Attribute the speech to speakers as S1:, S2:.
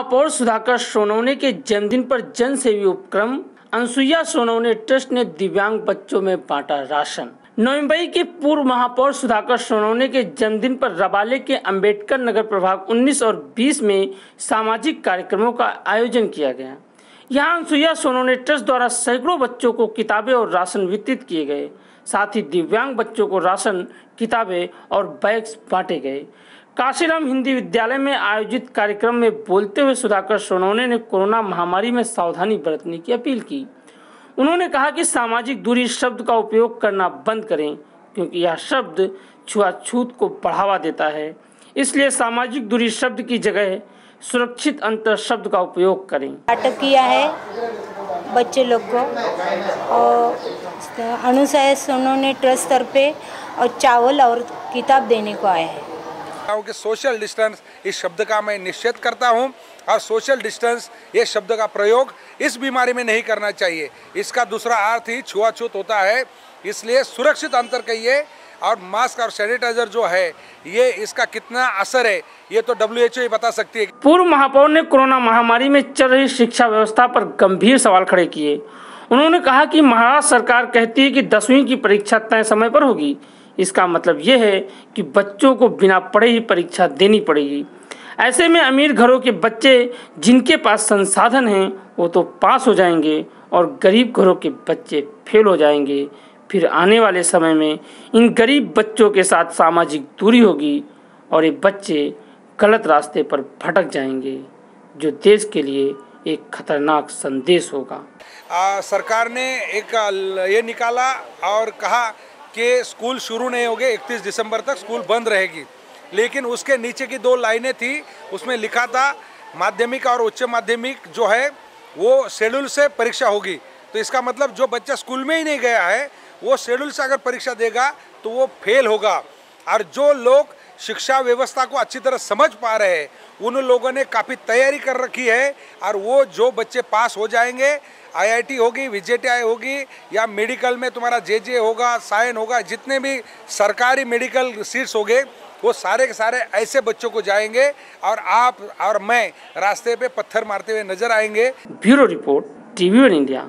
S1: महापौर सुधाकर सोनवने के जन्मदिन पर जन सेवी उपक्रम, अनसुईया सोनवने ट्रस्ट ने दिव्यांग बच्चों में बांटा राशन। नवम्बई के पूर्व महापौर सुधाकर सोनवने के जन्मदिन पर रबाले के अंबेडकर नगर प्रभाग 19 और 20 में सामाजिक कार्यक्रमों का आयोजन किया गया। यहाँ अनसुईया सोनवने ट्रस्ट द्वारा सैकड़ों बच्चों को किताबें और राशन वितरित किए गए। साथ ही दिव्यांग बच्चों को राशन, किताबें और बैग्स बांटे गए। काशीराम हिंदी विद्यालय में आयोजित कार्यक्रम में बोलते हुए सुधाकर सोनवने ने कोरोना महामारी में सावधानी बरतने की अपील की। उन्होंने कहा कि सामाजिक दूरी शब्द का उपयोग करना बंद करें, क्योंकि यह शब्द छुआछूत को बढ़ावा देता है। इसलिए सामाजिक दूरी शब्द की जगह सुरक्षित अंतर शब्द का उपयोग करें।
S2: नाटक किया है बच्चे लोग को। और अनुसाय सोनोने ट्रस्ट तरफे और चावल और किताब देने को आए हूँ।
S3: कि सोशल डिस्टेंस इस शब्द का मैं निश्चित करता हूँ और सोशल डिस्टेंस ये शब्द का प्रयोग इस बीमारी में नहीं करना चाहिए। इसका दूसरा अर्थ ही छुआछूत होता है, इसलिए सुरक्षित अंतर कहिए और मास्क और सैनिटाइजर जो है, ये इसका कितना असर है, ये तो डब्ल्यू एच ही बता सकती है।
S1: पूर्व महापौर ने कोरोना महामारी में चल रही शिक्षा व्यवस्था पर गंभीर सवाल खड़े किए। उन्होंने कहा कि महाराष्ट्र सरकार कहती है कि दसवीं की परीक्षा तय समय पर होगी। इसका मतलब ये है कि बच्चों को बिना पढ़े ही परीक्षा देनी पड़ेगी। ऐसे में अमीर घरों के बच्चे जिनके पास संसाधन हैं वो तो पास हो जाएँगे और गरीब घरों के बच्चे फेल हो जाएँगे। फिर आने वाले समय में इन गरीब बच्चों के साथ सामाजिक दूरी होगी और ये बच्चे गलत रास्ते पर भटक जाएँगे जो देश के लिए एक खतरनाक संदेश होगा।
S3: आ, सरकार ने एक ये निकाला और कहा कि स्कूल शुरू नहीं होगे 31 दिसंबर तक स्कूल बंद रहेगी। लेकिन उसके नीचे की दो लाइनें थी, उसमें लिखा था माध्यमिक और उच्च माध्यमिक जो है, वो शेड्यूल से परीक्षा होगी। तो इसका मतलब जो बच्चा स्कूल में ही नहीं गया है, वो शेड्यूल से अगर परीक्षा देगा तो वो फेल होगा। और जो लोग शिक्षा व्यवस्था को अच्छी तरह समझ पा रहे हैं। उन लोगों ने काफ़ी तैयारी कर रखी है और वो जो बच्चे पास हो जाएँगे आईआईटी होगी विजेटीआई होगी या मेडिकल में तुम्हारा जेजे होगा साइन होगा जितने भी सरकारी मेडिकल सीट्स होंगे वो सारे के सारे ऐसे बच्चों को जाएँगे और आप और मैं रास्ते पे पत्थर मारते हुए नज़र आएँगे।
S1: Bureau report TV One India.